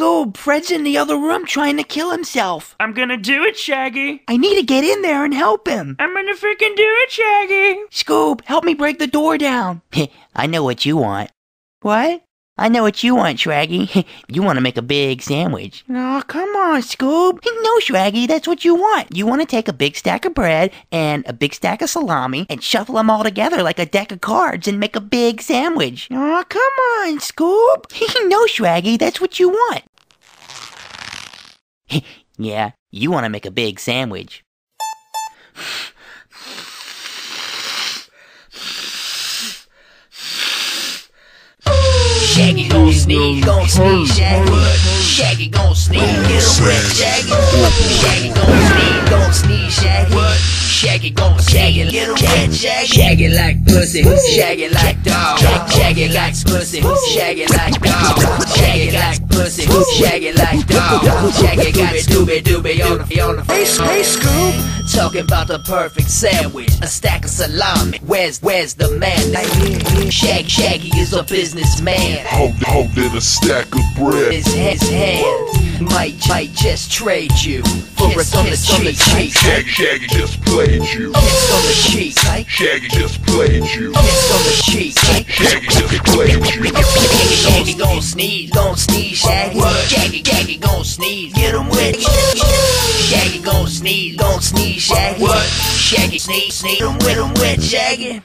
Scoob, Fred's in the other room trying to kill himself. I'm gonna do it, Shaggy. I need to get in there and help him. I'm gonna freaking do it, Shaggy. Scoob, help me break the door down. I know what you want. What? I know what you want, Shraggy. you want to make a big sandwich. Oh, come on, Scoob. No, Shraggy, that's what you want. You want to take a big stack of bread and a big stack of salami and shuffle them all together like a deck of cards and make a big sandwich. Oh, come on, Scoob. no, Shraggy, that's what you want. yeah, you want to make a big sandwich. Shaggy gon' sneeze, gon' sneeze, Shaggy. Shaggy gon' sneeze, get wet, Shaggy. Shaggy. Gon' sneeze, gon' sneeze, Shaggy. Shaggy gon' shaggy, get wet, Shaggy. Shaggy. Like pussy, Shaggy like dog. Shaggy. Likes pussy, Shaggy like dog. Shaggy. Like pussy, Shaggy like dog. Shaggy got doobie doobie on the on the face. Hey, Scoob, talking about the perfect sandwich, a stack of salami. Where's where's the man? Shaggy Shaggy is a businessman. Hold, hold in a stack of bread. His, his hand might might just trade you for a kiss on the cheek. Shaggy, Shaggy just played you. Kiss on the cheek. Shaggy just played you. Kiss on the cheek. Shaggy just played you. Shaggy, Shaggy gon' sneeze, gon' sneeze, Shaggy. Shaggy, Shaggy gon' sneeze, get him wet. Shaggy gon' sneeze, gon' sneeze, Shaggy. What? Shaggy sneeze, sneeze, him with him wet, Shaggy.